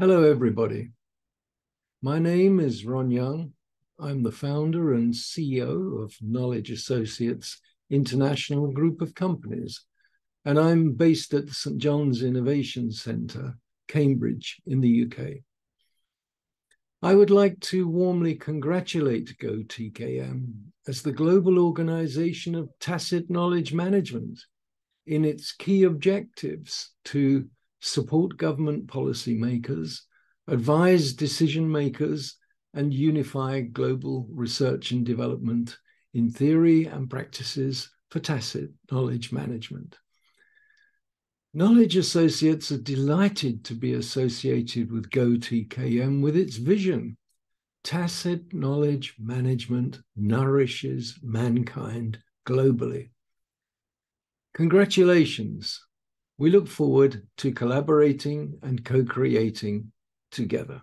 Hello, everybody. My name is Ron Young. I'm the founder and CEO of Knowledge Associates International Group of Companies, and I'm based at the St. John's Innovation Centre, Cambridge, in the UK. I would like to warmly congratulate GO-TKM as the global organization of tacit knowledge management in its key objectives to support government policymakers, advise decision makers, and unify global research and development in theory and practices for tacit knowledge management. Knowledge Associates are delighted to be associated with GO-TKM with its vision. Tacit knowledge management nourishes mankind globally. Congratulations. We look forward to collaborating and co creating together.